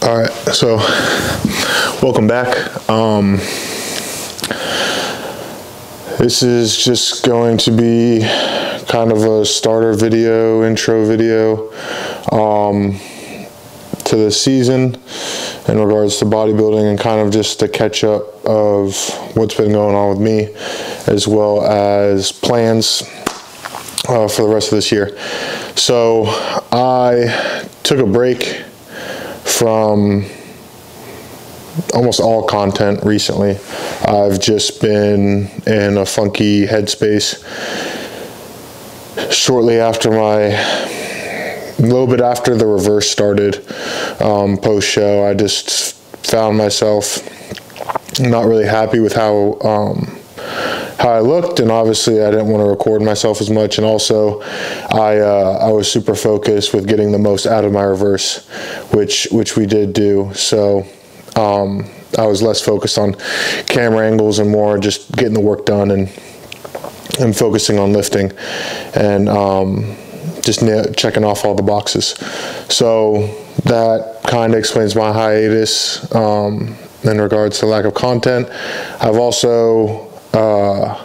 All right, so welcome back. Um, this is just going to be kind of a starter video, intro video um, to the season in regards to bodybuilding and kind of just a catch up of what's been going on with me as well as plans uh, for the rest of this year. So I took a break from almost all content recently. I've just been in a funky headspace. Shortly after my, a little bit after the reverse started, um, post show, I just found myself not really happy with how um, how I looked, and obviously I didn't want to record myself as much. And also, I uh, I was super focused with getting the most out of my reverse, which which we did do. So. Um, I was less focused on camera angles and more just getting the work done and and focusing on lifting and um, just checking off all the boxes. So that kind of explains my hiatus um, in regards to lack of content. I've also uh,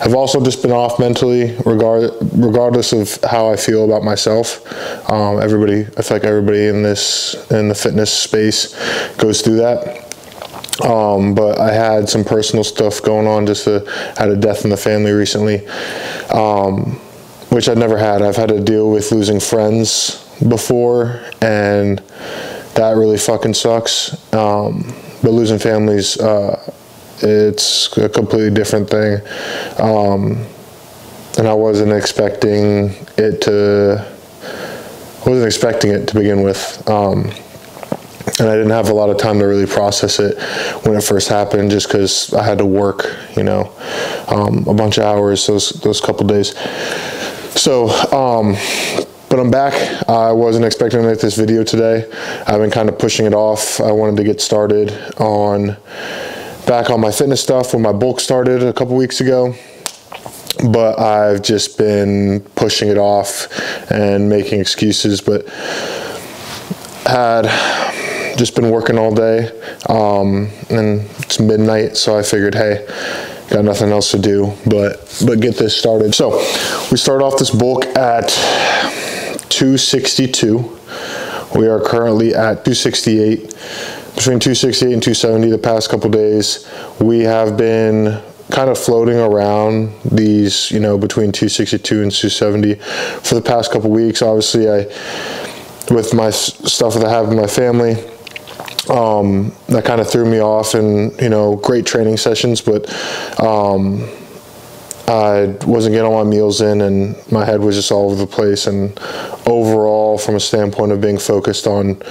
I've also just been off mentally, regard, regardless of how I feel about myself. Um, everybody, I feel like everybody in this in the fitness space goes through that. Um, but I had some personal stuff going on. Just a, had a death in the family recently, um, which I'd never had. I've had to deal with losing friends before, and that really fucking sucks. Um, but losing families. Uh, it's a completely different thing. Um, and I wasn't expecting it to, I wasn't expecting it to begin with. Um, and I didn't have a lot of time to really process it when it first happened, just because I had to work, you know, um, a bunch of hours those those couple days. So, um, but I'm back. I wasn't expecting to make this video today. I've been kind of pushing it off. I wanted to get started on back on my fitness stuff when my bulk started a couple weeks ago but I've just been pushing it off and making excuses. But had just been working all day, um, and it's midnight, so I figured, hey, got nothing else to do but but get this started. So we start off this bulk at 262. We are currently at 268 between 268 and 270 the past couple days. We have been kind of floating around these, you know, between 262 and 270 for the past couple weeks. Obviously, I, with my stuff that I have in my family, um, that kind of threw me off and, you know, great training sessions, but, um, I wasn't getting all my meals in and my head was just all over the place and overall from a standpoint of being focused on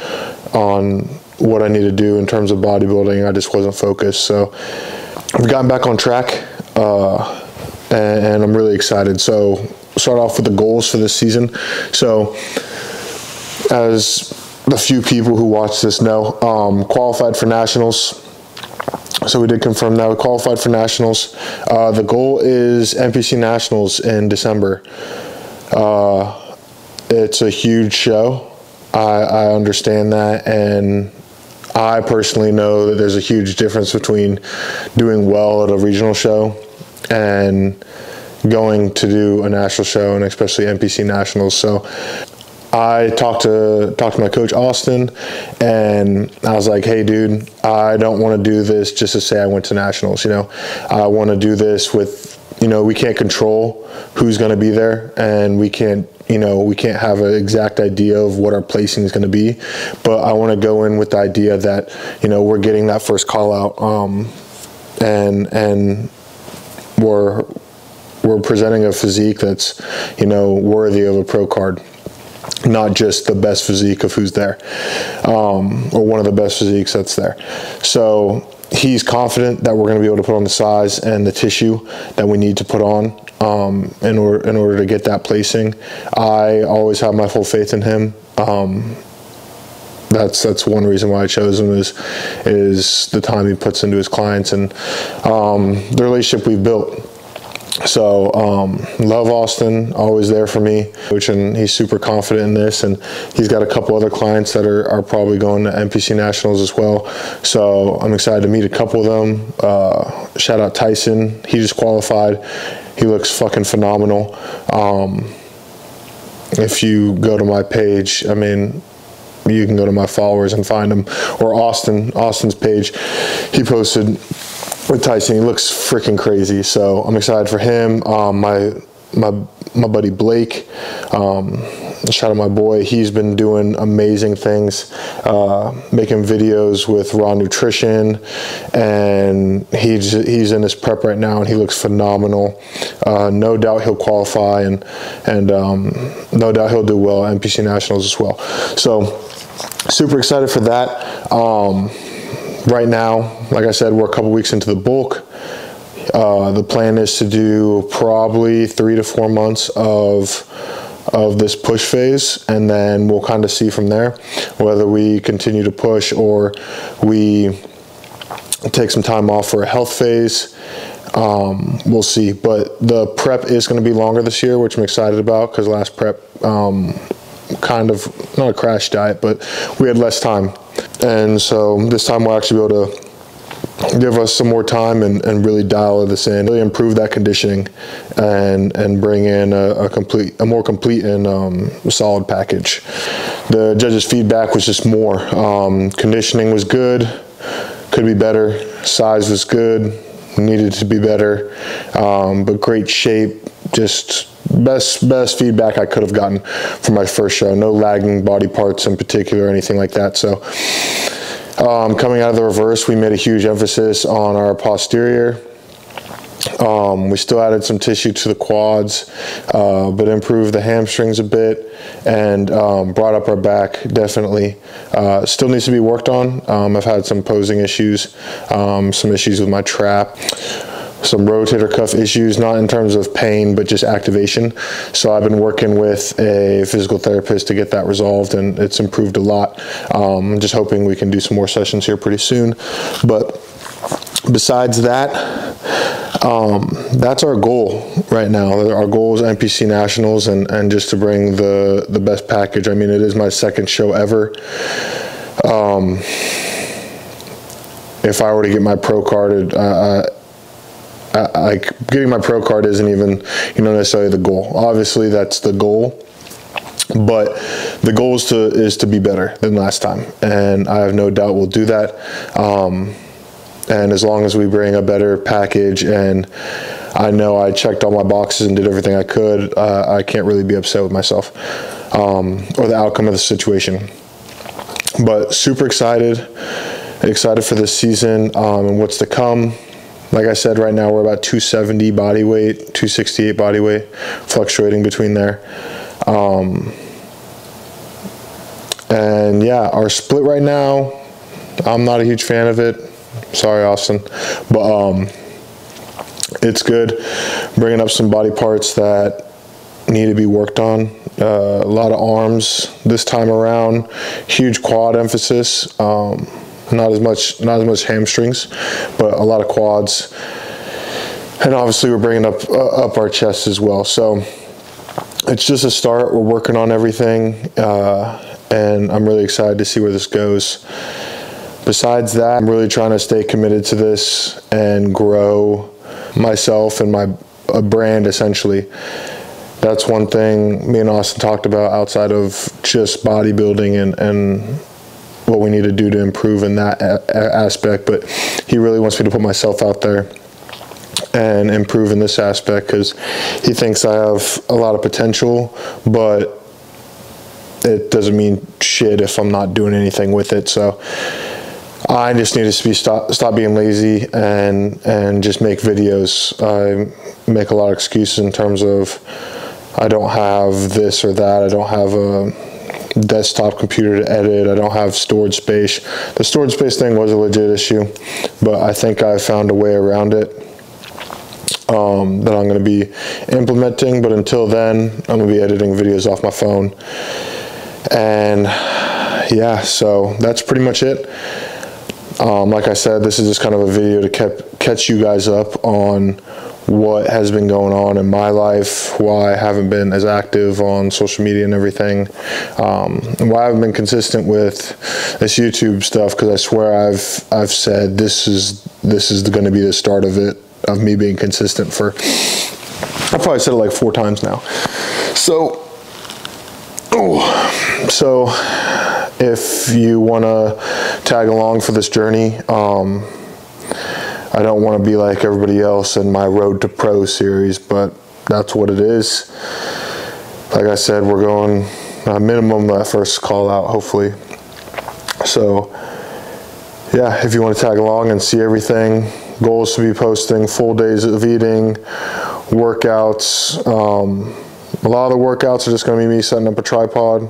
on what I need to do in terms of bodybuilding. I just wasn't focused. So I've gotten back on track, uh, and, and, I'm really excited. So start off with the goals for this season. So as the few people who watch this know, um, qualified for nationals. So we did confirm that we qualified for nationals. Uh, the goal is NPC nationals in December. Uh, it's a huge show. I, I understand that, and I personally know that there's a huge difference between doing well at a regional show and going to do a national show and especially NPC nationals. So I talked to talked to my coach Austin, and I was like, "Hey, dude, I don't want to do this just to say I went to nationals. You know, I want to do this with you know, we can't control who's going to be there and we can't, you know, we can't have an exact idea of what our placing is going to be. But I want to go in with the idea that, you know, we're getting that first call out um, and, and we're, we're presenting a physique that's, you know, worthy of a pro card not just the best physique of who's there, um, or one of the best physiques that's there. So he's confident that we're going to be able to put on the size and the tissue that we need to put on um, in order in order to get that placing. I always have my full faith in him. Um, that's that's one reason why I chose him is is the time he puts into his clients and um, the relationship we've built. So um, love Austin, always there for me, which and he's super confident in this, and he's got a couple other clients that are, are probably going to NPC Nationals as well. So I'm excited to meet a couple of them. Uh, shout out Tyson, he just qualified. He looks fucking phenomenal. Um, if you go to my page, I mean, you can go to my followers and find him, or Austin, Austin's page. He posted with Tyson. He looks freaking crazy. So I'm excited for him. Um, my my my buddy Blake. Um, shout out my boy. He's been doing amazing things, uh, making videos with Raw Nutrition, and he's he's in his prep right now, and he looks phenomenal. Uh, no doubt he'll qualify, and and um, no doubt he'll do well at NPC Nationals as well. So super excited for that. Um, right now, like I said, we're a couple weeks into the bulk. Uh, the plan is to do probably three to four months of of this push phase, and then we'll kind of see from there whether we continue to push or we take some time off for a health phase. Um, we'll see, but the prep is going to be longer this year, which I'm excited about because last prep um, kind of not a crash diet, but we had less time, and so this time we'll actually be able to give us some more time and, and really dial this in, really improve that conditioning, and and bring in a, a complete, a more complete and um, solid package. The judges' feedback was just more. Um, conditioning was good, could be better. Size was good, needed to be better, um, but great shape. Just best best feedback I could have gotten from my first show. No lagging body parts in particular, or anything like that. So um, coming out of the reverse, we made a huge emphasis on our posterior. Um, we still added some tissue to the quads, uh, but improved the hamstrings a bit and um, brought up our back definitely. Uh, still needs to be worked on. Um, I've had some posing issues, um, some issues with my trap some rotator cuff issues, not in terms of pain, but just activation. So I've been working with a physical therapist to get that resolved, and it's improved a lot. Um, I'm just hoping we can do some more sessions here pretty soon. But besides that, um, that's our goal right now. Our goal is NPC Nationals and, and just to bring the, the best package. I mean, it is my second show ever. Um, if I were to get my pro card, uh, like getting my pro card isn't even you know necessarily the goal. Obviously, that's the goal, but the goal is to is to be better than last time, and I have no doubt we'll do that. Um, and as long as we bring a better package and I know I checked all my boxes and did everything I could, uh, I can't really be upset with myself um, or the outcome of the situation. But super excited, excited for this season um, and what's to come. Like I said, right now we're about 270 body weight, 268 body weight, fluctuating between there. Um, and yeah, our split right now, I'm not a huge fan of it. Sorry, Austin, but um, it's good. Bringing up some body parts that need to be worked on. Uh, a lot of arms this time around. Huge quad emphasis. Um, not as much not as much hamstrings, but a lot of quads. And obviously we're bringing up uh, up our chest as well. So it's just a start. We're working on everything, uh, and I'm really excited to see where this goes. Besides that, I'm really trying to stay committed to this and grow myself and my a brand essentially. That's one thing me and Austin talked about outside of just bodybuilding and, and what we need to do to improve in that a- aspect. But he really wants me to put myself out there and improve in this aspect because he thinks I have a lot of potential, but it doesn't mean shit if I'm not doing anything with it. So I just need to be stop stop being lazy and and just make videos. I make a lot of excuses in terms of I don't have this or that. I don't have a desktop computer to edit. I don't have storage space. The storage space thing was a legit issue, but I think I found a way around it um, that I'm going to be implementing. But until then, I'm going to be editing videos off my phone. And yeah, so that's pretty much it. Um, like I said, this is just kind of a video to keep, catch you guys up on what has been going on in my life, why I haven't been as active on social media and everything, um, why I haven't been consistent with this YouTube stuff. Because I swear I've I've said this is this is going to be the start of it of me being consistent for. I probably said it like four times now. So, oh, so if you want to tag along for this journey. Um, I don't want to be like everybody else in my Road to Pro series, but that's what it is. Like I said, we're going a minimum that first call out, hopefully. So, yeah, if you want to tag along and see everything, goals to be posting full days of eating, workouts. Um, a lot of the workouts are just going to be me setting up a tripod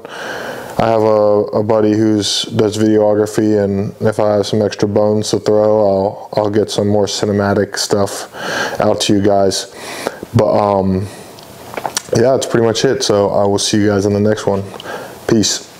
I have a, a buddy who's does videography, and if I have some extra bones to throw, I'll I'll get some more cinematic stuff out to you guys. But um, yeah, that's pretty much it. So I will see you guys in the next one. Peace.